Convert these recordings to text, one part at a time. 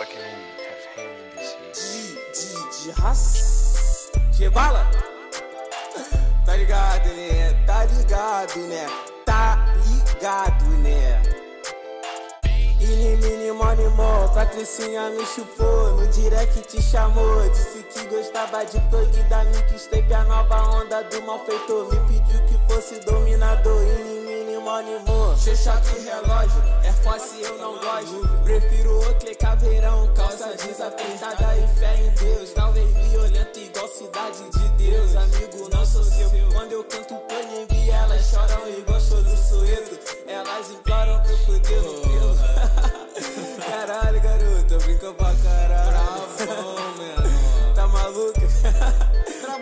fucking have in this. De, de, de raça. De bala? Tá ligado, né? Tá ligado, né? Tá ligado, né? Ini, mini, money, mo, Patricinha me chupou, no direct te chamou Disse que gostava de plug da mixtape, a nova onda do malfeitor Me pediu que fosse dominador, ini, mini, money, mo Xoxoque relógio, é fácil eu não gosto. Prefiro o que caveirão, calça jeans e fé em Deus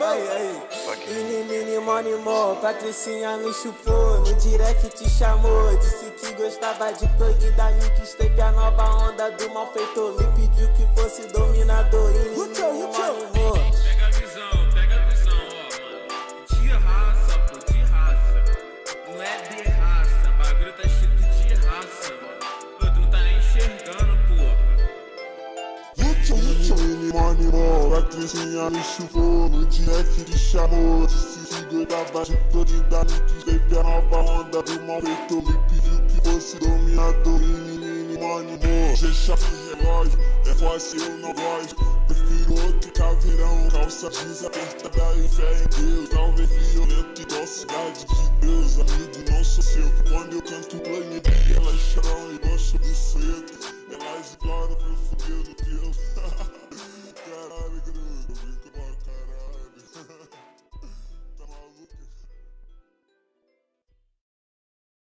Aí, aí. Mini, mini, money, mo, Patricinha me chupou, no direct te chamou. Disse que gostava de plug da mixtape, a nova onda do malfeitor. Me pediu que fosse dominador. Ele animal, patricinha me chupou No dia que ele chamou De se segurava de todida Me quis ver a nova onda do mal feito Me pediu que fosse dominador E menino animal Deixa de relógio É fácil, eu não gosto Prefiro outro caveirão Calça jeans apertada e fé em Deus Talvez violento igual cidade de Deus Amigo, não sou seu Quando eu canto play, elas choram igual sobre cedo Elas imploram pro teu.